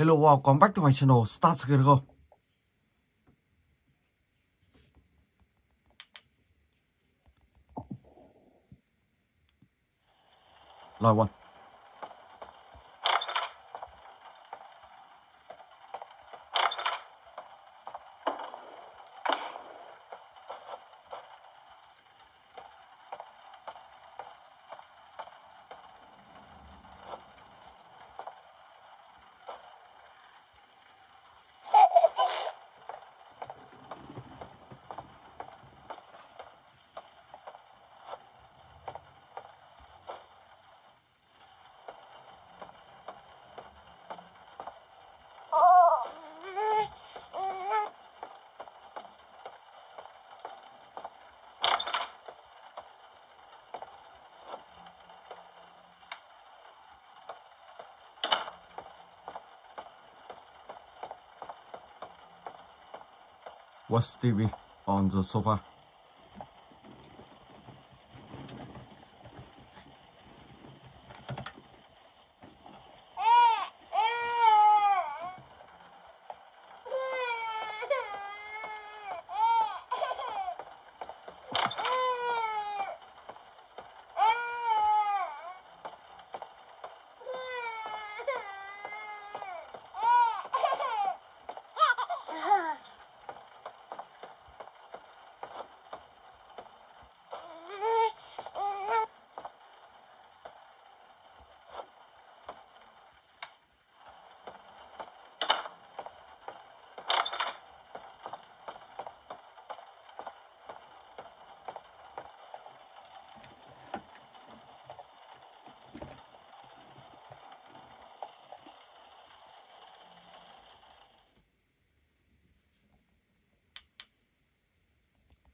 Hello, welcome back to my channel, Start Go. Live one. Watch TV on the sofa.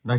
Này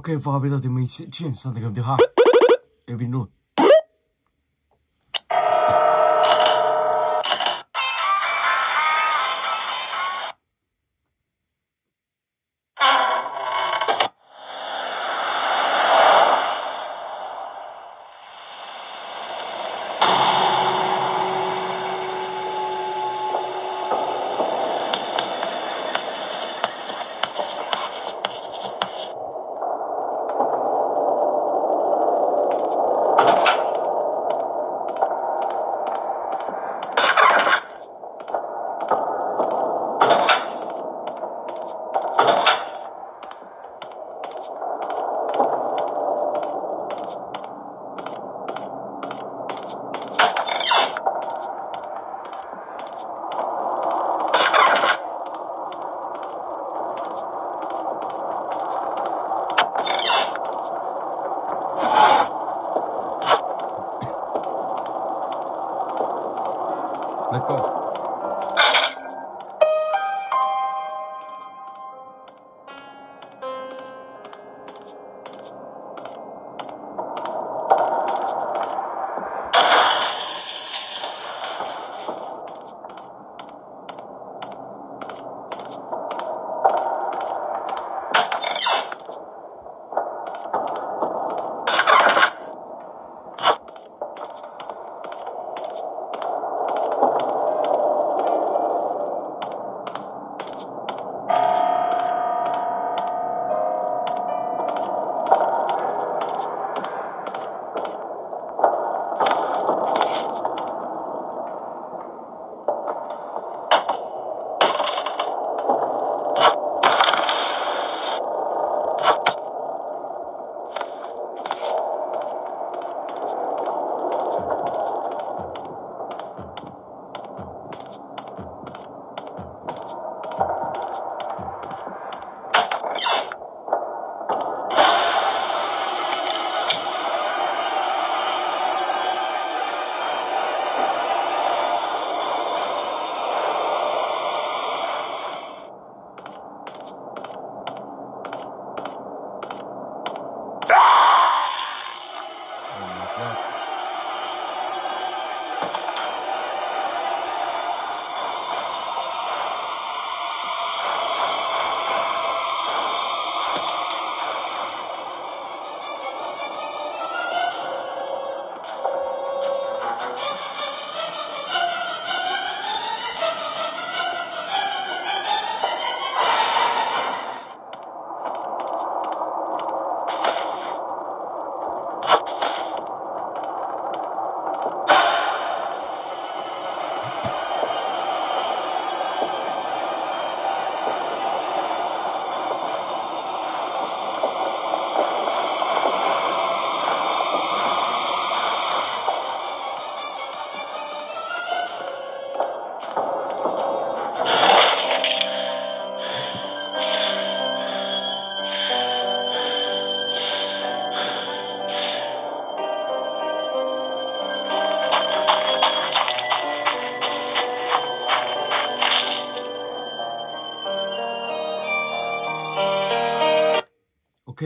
OK và bây giờ thì mình sẽ chuyển sang thành phần thứ hai. luôn.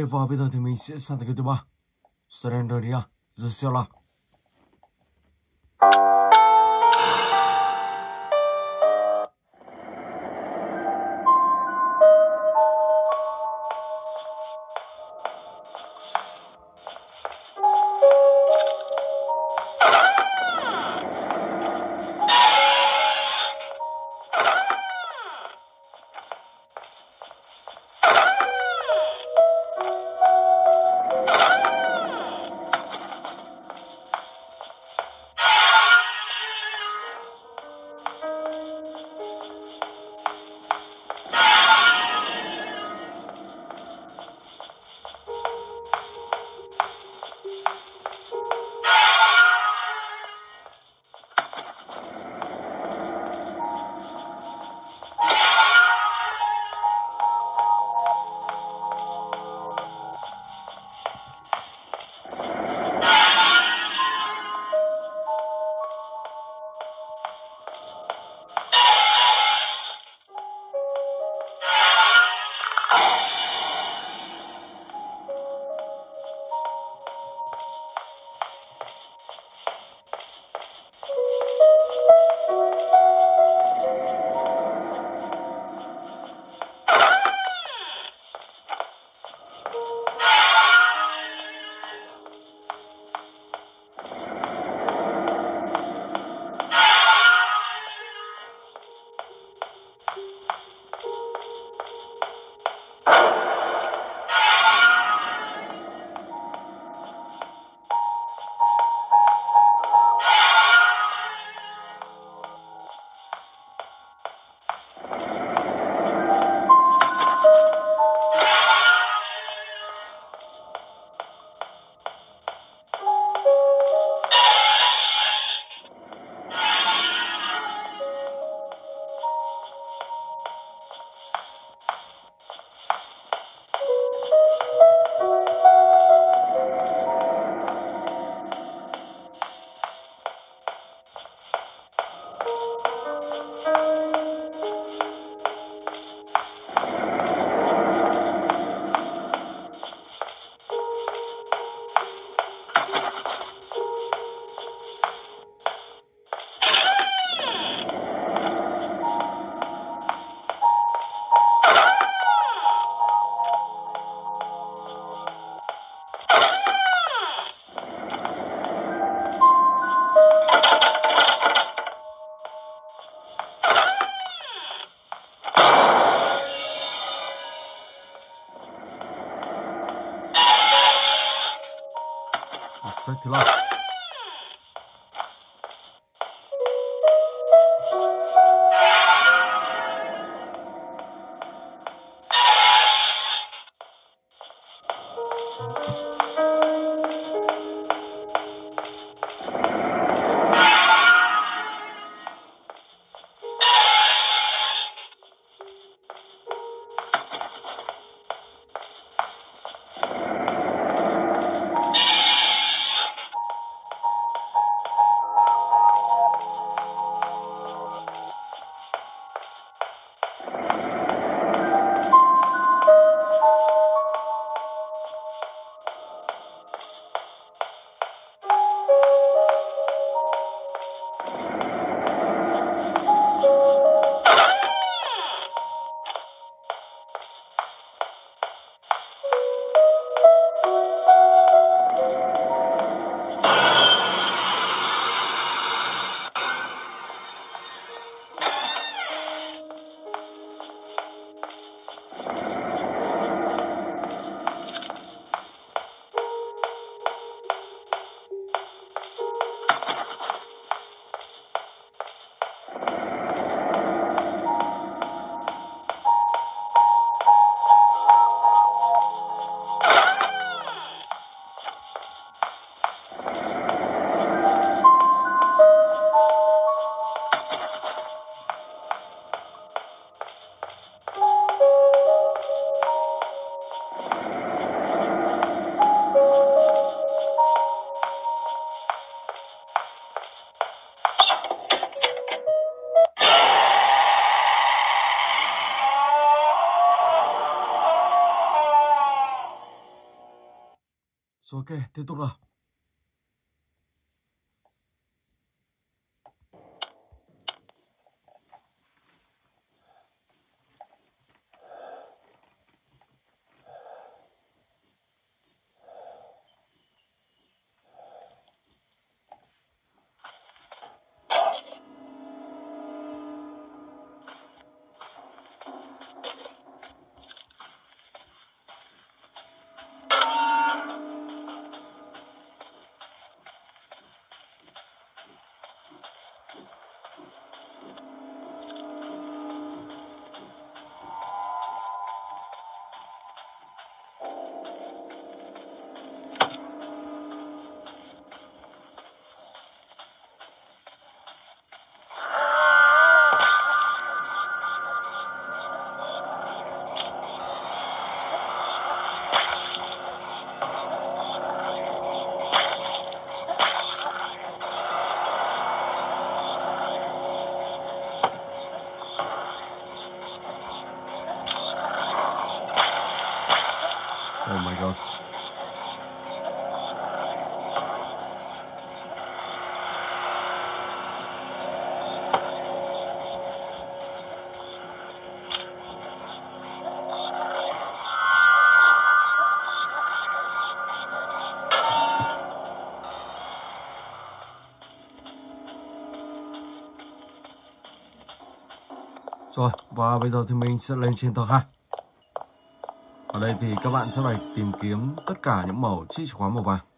Và bây giờ thì mình sẽ sang tới cái thứ ba. Surrender đi à, The Seller. Sei lá. Ok, tiếp tục nào. Rồi, và bây giờ thì mình sẽ lên trên tầng 2. Ở đây thì các bạn sẽ phải tìm kiếm tất cả những mẫu chìa khóa màu vàng.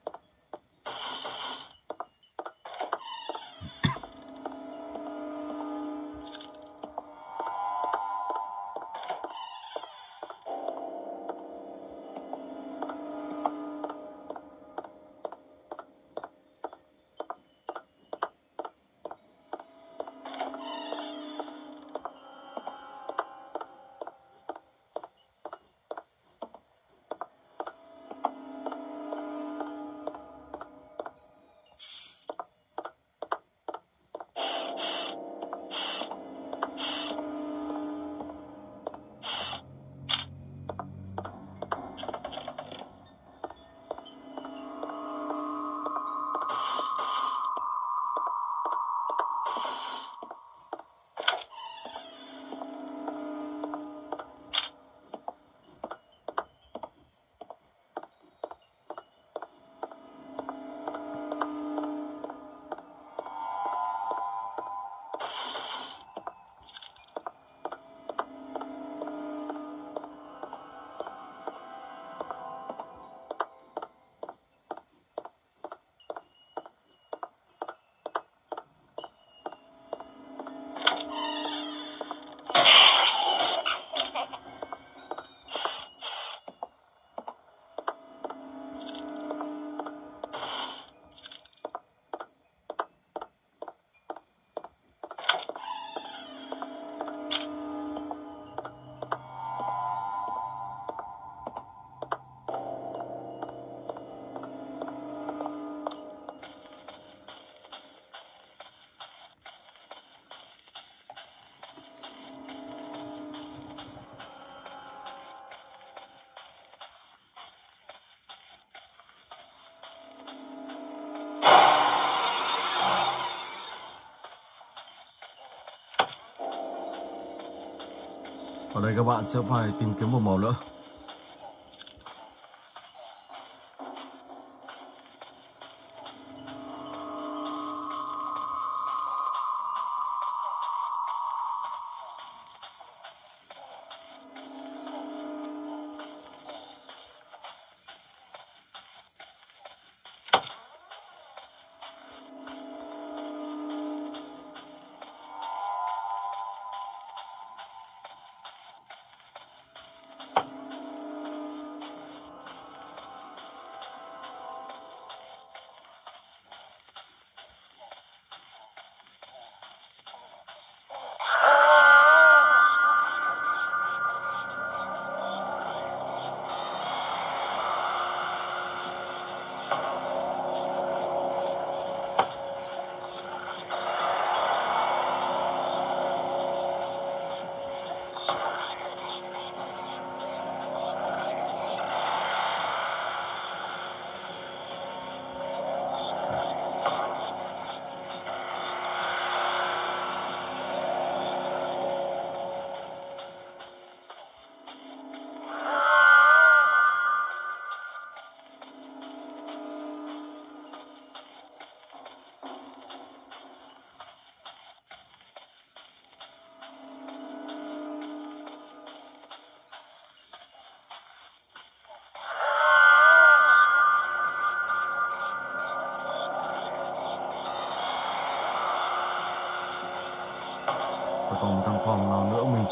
Ở đây các bạn sẽ phải tìm kiếm một màu nữa.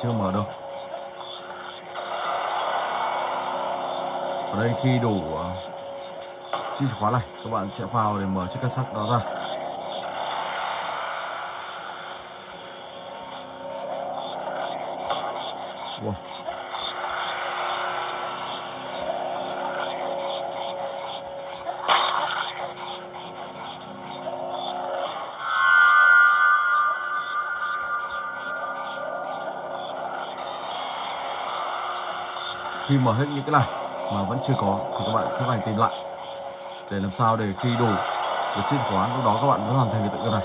Chưa mở được. Ở đây khi đủ uh, ờ, chiếc chìa khóa này, các bạn sẽ vào để mở chiếc cassette sắt đó ra. Khi mở hết những cái này mà vẫn chưa có, thì các bạn sẽ phải tìm lại. Để làm sao để khi đủ được chiếc khóa, lúc đó các bạn mới hoàn thành cái tự này.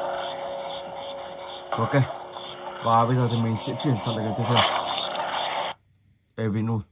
Ok. Và bây giờ thì mình sẽ chuyển sang cái tiếp theo. Evinun.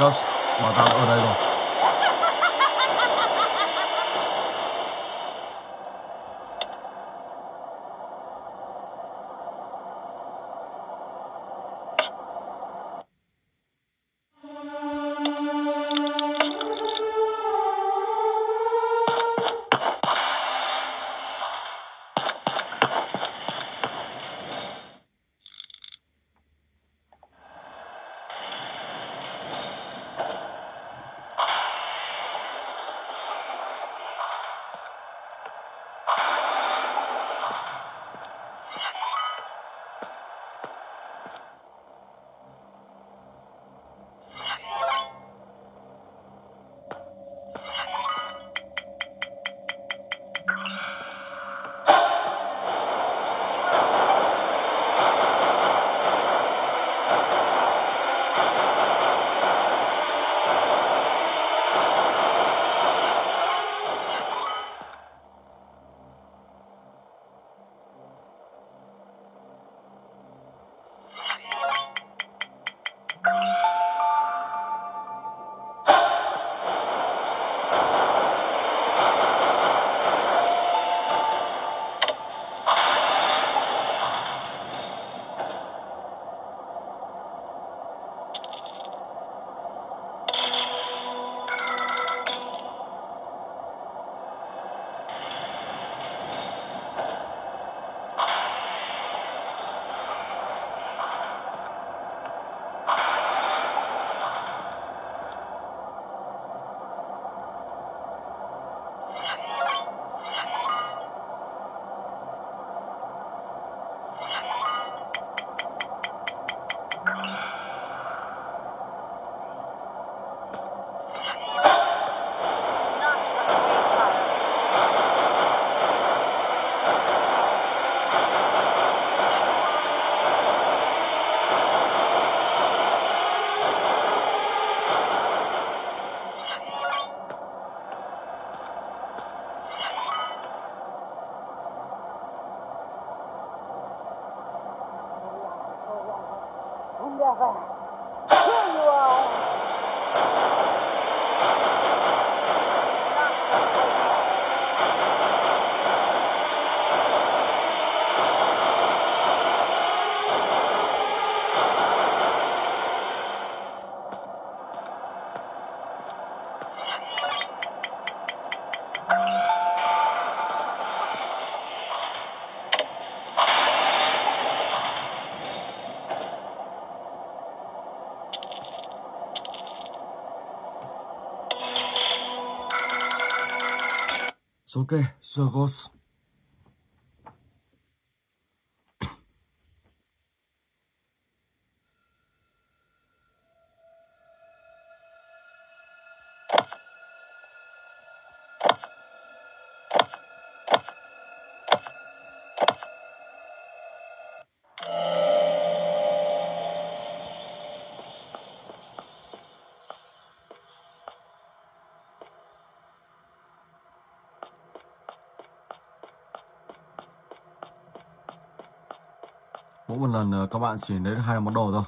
Oh my gosh, Ok, Zagos. Mỗi một lần ờ, các bạn chỉ lấy được hai món đồ thôi.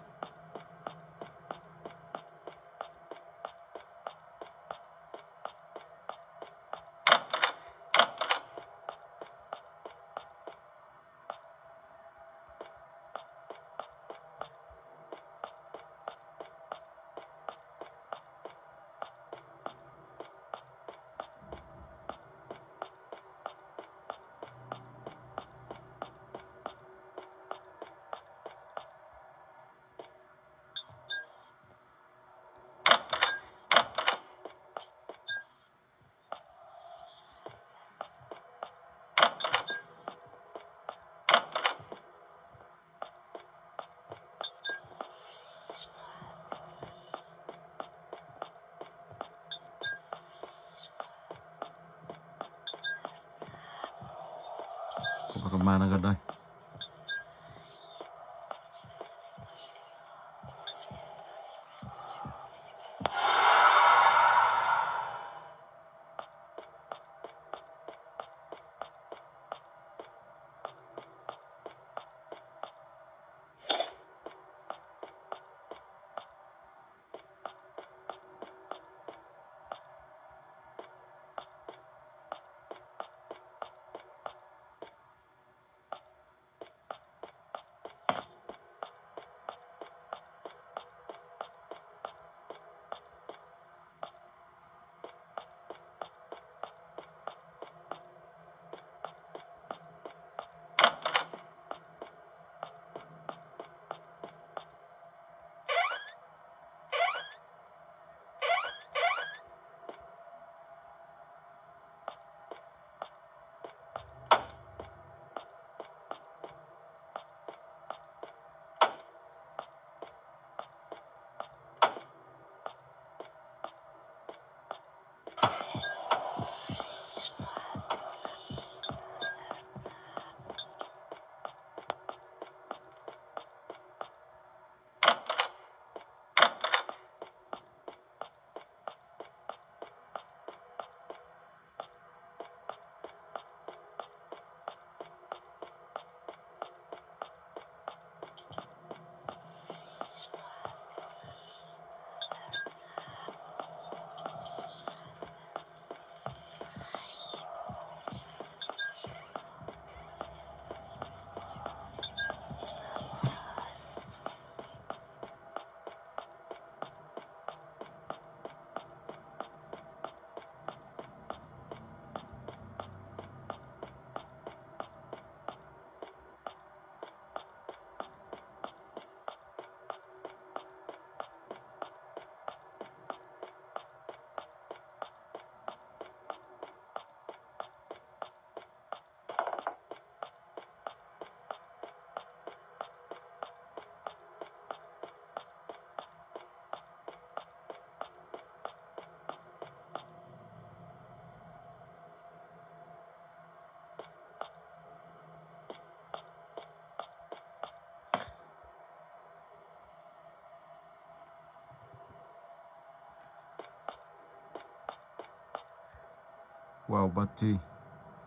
Wow, party.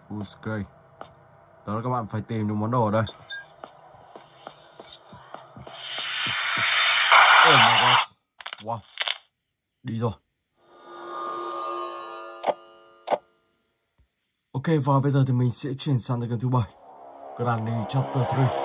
Full scale. Đó là các bạn phải tìm được món đồ ở đây. Oh my gosh. Wow. Đi rồi. Ok và bây giờ thì mình sẽ chuyển sang tới game thứ bảy. Granny Chapter 3.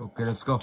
Okay, let's go.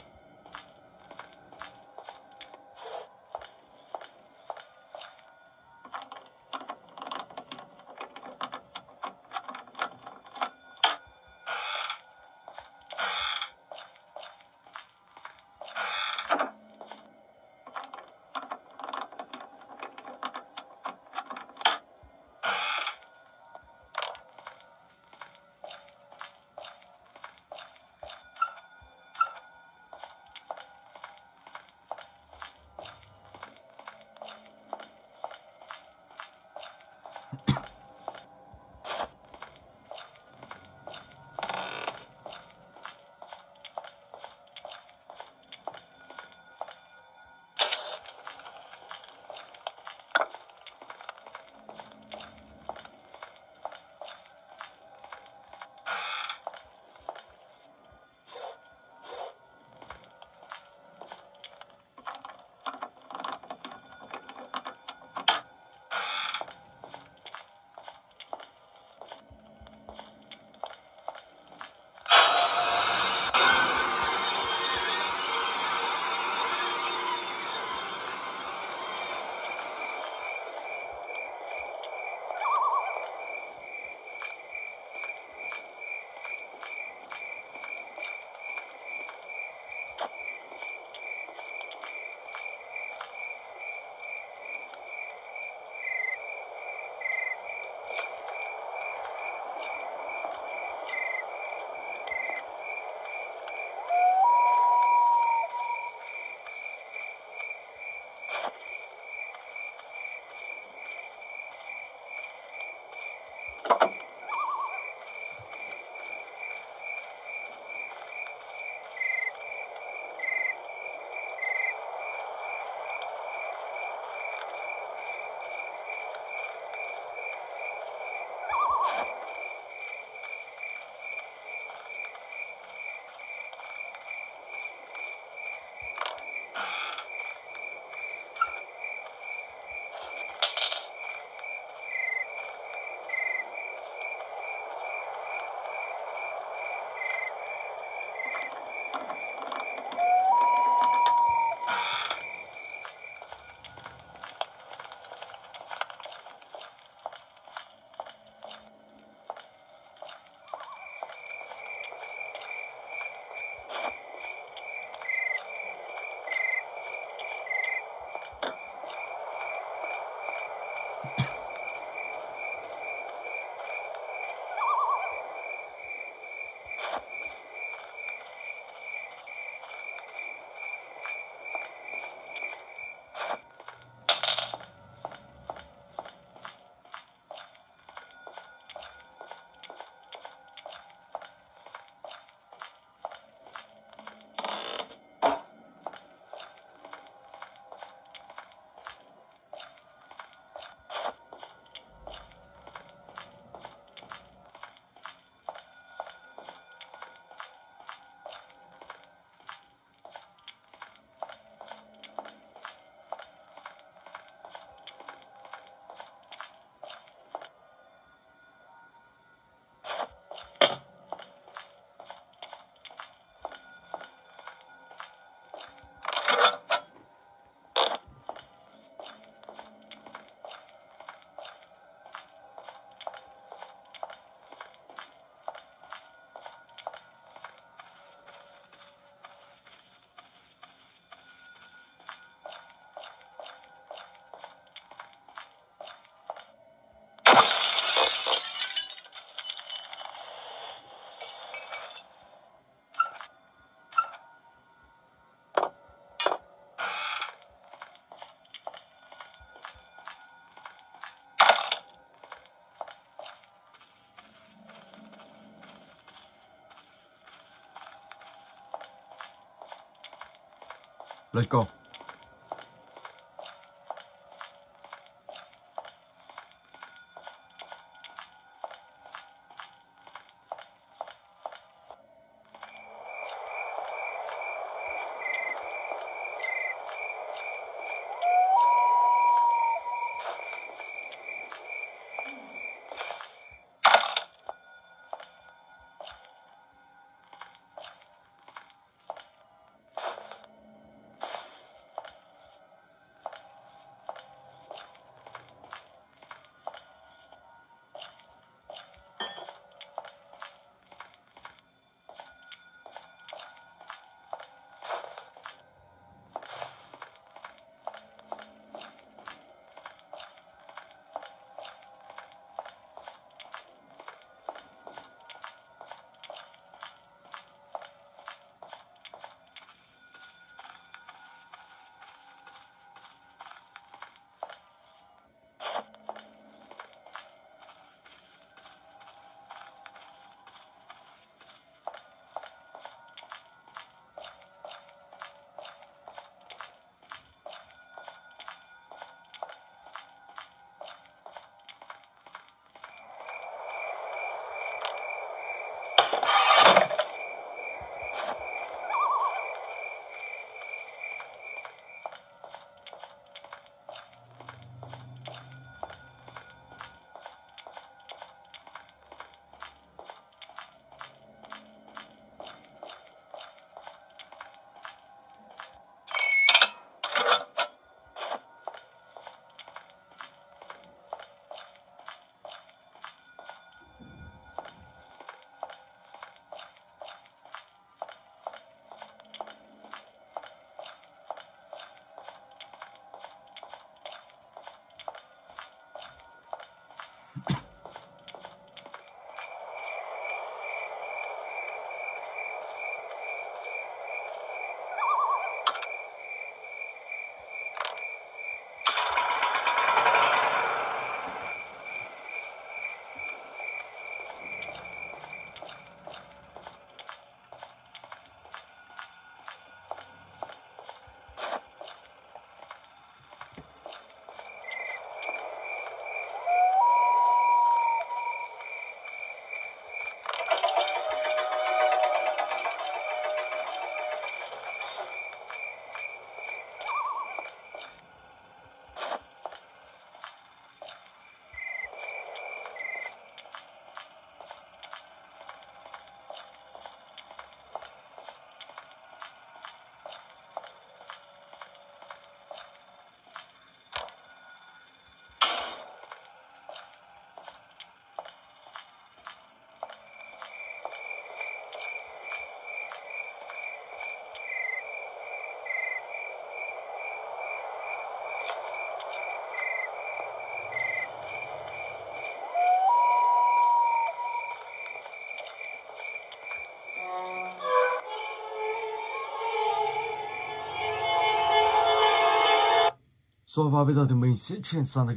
Lechko. Rồi và bây giờ thì mình sẽ chuyển sang cái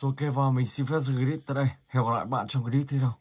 rồi ok và mình xin phép dừng clip tại đây. Hẹn gặp lại bạn trong clip tiếp theo.